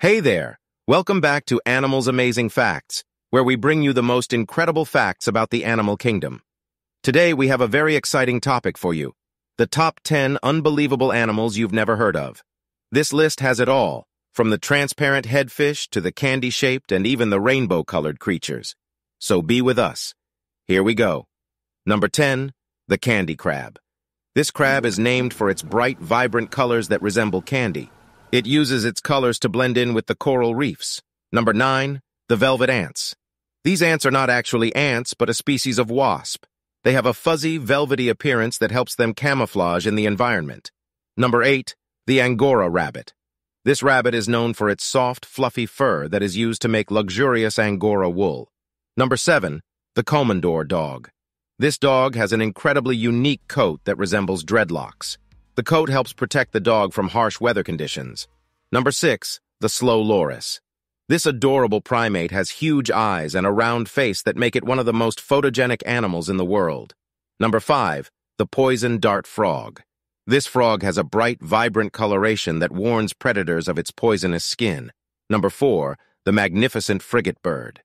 Hey there! Welcome back to Animals Amazing Facts, where we bring you the most incredible facts about the animal kingdom. Today, we have a very exciting topic for you. The top 10 unbelievable animals you've never heard of. This list has it all, from the transparent headfish to the candy-shaped and even the rainbow-colored creatures. So be with us. Here we go. Number 10, the candy crab. This crab is named for its bright, vibrant colors that resemble candy. It uses its colors to blend in with the coral reefs. Number 9. The velvet ants. These ants are not actually ants, but a species of wasp. They have a fuzzy, velvety appearance that helps them camouflage in the environment. Number 8. The Angora rabbit. This rabbit is known for its soft, fluffy fur that is used to make luxurious Angora wool. Number 7. The Komondor dog. This dog has an incredibly unique coat that resembles dreadlocks. The coat helps protect the dog from harsh weather conditions. Number 6. The Slow Loris. This adorable primate has huge eyes and a round face that make it one of the most photogenic animals in the world. Number 5. The Poison Dart Frog. This frog has a bright, vibrant coloration that warns predators of its poisonous skin. Number 4. The Magnificent Frigate Bird.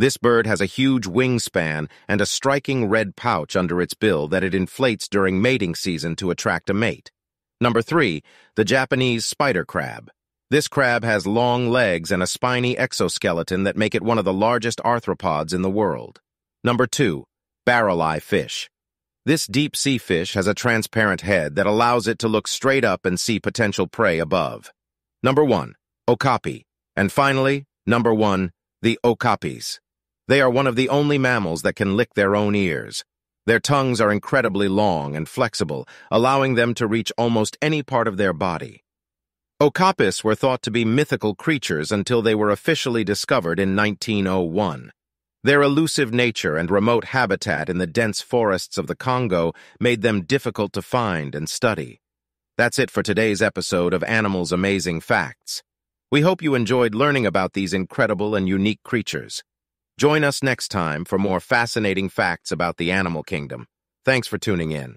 This bird has a huge wingspan and a striking red pouch under its bill that it inflates during mating season to attract a mate. Number 3. The Japanese spider crab. This crab has long legs and a spiny exoskeleton that make it one of the largest arthropods in the world. Number 2. Barrel-eye fish. This deep-sea fish has a transparent head that allows it to look straight up and see potential prey above. Number 1. Okapi. And finally, number 1. The okapis. They are one of the only mammals that can lick their own ears. Their tongues are incredibly long and flexible, allowing them to reach almost any part of their body. Okapis were thought to be mythical creatures until they were officially discovered in 1901. Their elusive nature and remote habitat in the dense forests of the Congo made them difficult to find and study. That's it for today's episode of Animals Amazing Facts. We hope you enjoyed learning about these incredible and unique creatures. Join us next time for more fascinating facts about the animal kingdom. Thanks for tuning in.